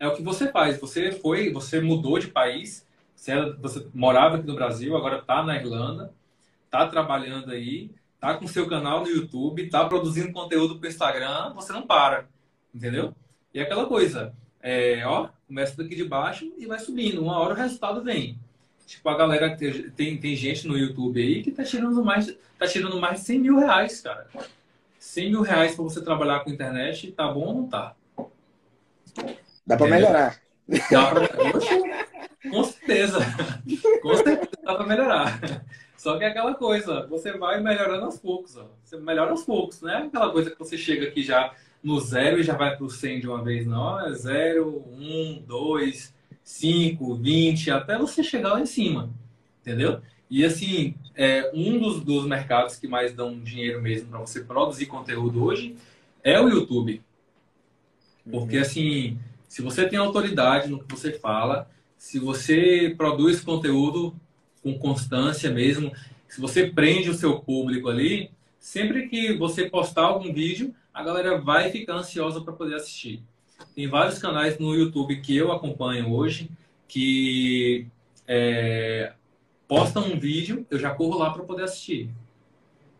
é o que você faz. Você foi, você mudou de país, você, era, você morava aqui no Brasil, agora está na Irlanda, está trabalhando aí, tá com seu canal no YouTube, tá produzindo conteúdo para o Instagram, você não para, entendeu? E é aquela coisa, é, ó, começa daqui de baixo e vai subindo. Uma hora o resultado vem. Tipo, a galera tem, tem gente no YouTube aí que tá tirando mais, tá tirando mais de 100 mil reais, cara. 100 mil reais para você trabalhar com internet, tá bom ou não tá? Dá para melhorar. Dá pra... com certeza. Com certeza dá para melhorar. Só que é aquela coisa, você vai melhorando aos poucos. Ó. Você melhora aos poucos, né? Aquela coisa que você chega aqui já no zero e já vai para o 100 de uma vez, não. É zero, um, dois, 5, 20, até você chegar lá em cima, entendeu? E assim, é, um dos, dos mercados que mais dão dinheiro mesmo para você produzir conteúdo hoje é o YouTube. Porque uhum. assim, se você tem autoridade no que você fala, se você produz conteúdo com constância mesmo, se você prende o seu público ali, sempre que você postar algum vídeo, a galera vai ficar ansiosa para poder assistir. Tem vários canais no YouTube que eu acompanho hoje que é, postam um vídeo, eu já corro lá para poder assistir.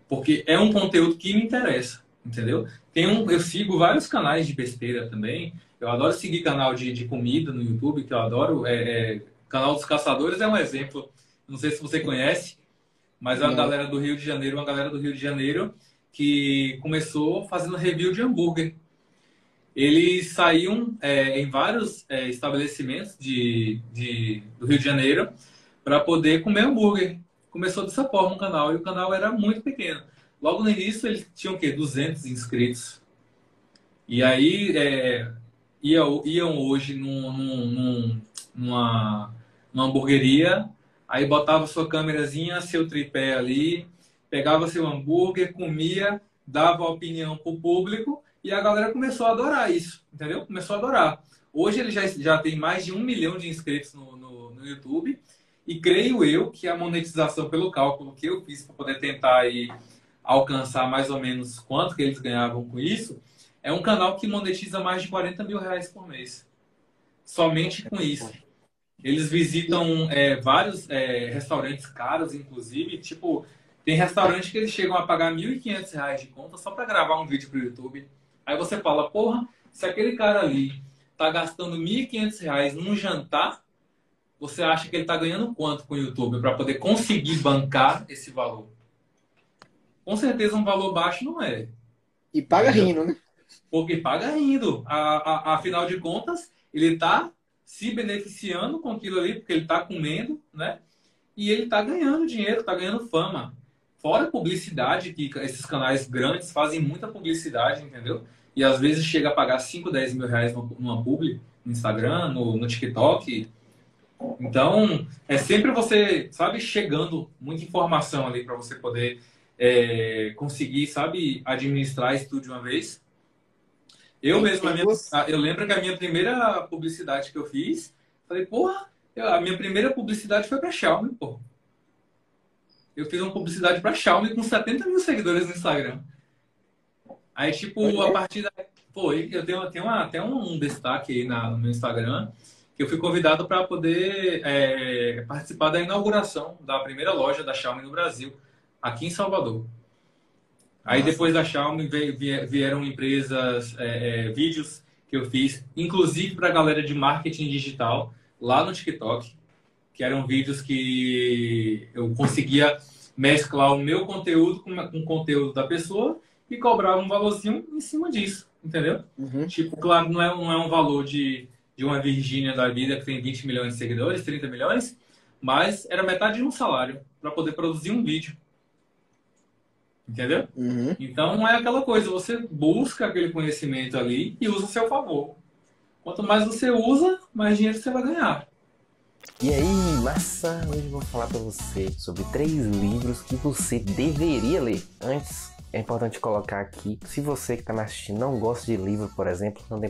Porque é um conteúdo que me interessa, entendeu? Tem um, eu sigo vários canais de besteira também. Eu adoro seguir canal de, de comida no YouTube, que eu adoro. É, é, canal dos Caçadores é um exemplo. Não sei se você conhece, mas é uma galera do Rio de Janeiro, uma galera do Rio de Janeiro que começou fazendo review de hambúrguer eles saíam é, em vários é, estabelecimentos de, de, do Rio de Janeiro para poder comer hambúrguer. Começou dessa forma o canal e o canal era muito pequeno. Logo no início eles tinham o quê? 200 inscritos. E aí é, iam, iam hoje num, num, numa, numa hamburgueria, aí botava sua câmerazinha, seu tripé ali, pegava seu hambúrguer, comia, dava opinião para o público e a galera começou a adorar isso, entendeu? Começou a adorar. Hoje ele já, já tem mais de um milhão de inscritos no, no, no YouTube. E creio eu que a monetização, pelo cálculo que eu fiz para poder tentar aí alcançar mais ou menos quanto que eles ganhavam com isso, é um canal que monetiza mais de 40 mil reais por mês. Somente com isso. Eles visitam é, vários é, restaurantes caros, inclusive. Tipo, tem restaurante que eles chegam a pagar 1.500 reais de conta só para gravar um vídeo para o YouTube. Aí você fala, porra, se aquele cara ali tá gastando R$ 1.500 num jantar, você acha que ele tá ganhando quanto com o YouTube para poder conseguir bancar esse valor? Com certeza um valor baixo não é. E paga rindo, né? Porque paga rindo. A, a, afinal de contas, ele tá se beneficiando com aquilo ali, porque ele tá comendo, né? E ele tá ganhando dinheiro, tá ganhando fama. Fora publicidade, que esses canais grandes fazem muita publicidade, entendeu? E às vezes chega a pagar 5, 10 mil reais numa publi, no Instagram, no, no TikTok. Então, é sempre você, sabe, chegando muita informação ali para você poder é, conseguir, sabe, administrar isso tudo de uma vez. Eu mesmo, minha, eu lembro que a minha primeira publicidade que eu fiz, falei, porra, a minha primeira publicidade foi para Xiaomi, pô eu fiz uma publicidade para Xiaomi com 70 mil seguidores no Instagram. Aí, tipo, a partir da. Pô, eu tenho, tenho uma, até um destaque aí na, no meu Instagram, que eu fui convidado para poder é, participar da inauguração da primeira loja da Xiaomi no Brasil, aqui em Salvador. Aí, Nossa. depois da Xiaomi, vieram empresas, é, é, vídeos que eu fiz, inclusive para a galera de marketing digital, lá no TikTok que eram vídeos que eu conseguia mesclar o meu conteúdo com, o conteúdo da pessoa e cobrar um valorzinho em cima disso, entendeu? Uhum. Tipo, claro, não é, não é um valor de, de uma Virgínia da vida que tem 20 milhões de seguidores, 30 milhões, mas era metade de um salário para poder produzir um vídeo. Entendeu? Uhum. Então é aquela coisa, você busca aquele conhecimento ali e usa a seu favor. Quanto mais você usa, mais dinheiro você vai ganhar. E aí, massa! Hoje eu vou falar para você sobre três livros que você deveria ler. Antes, é importante colocar aqui, se você que está me assistindo não gosta de livro, por exemplo, não tem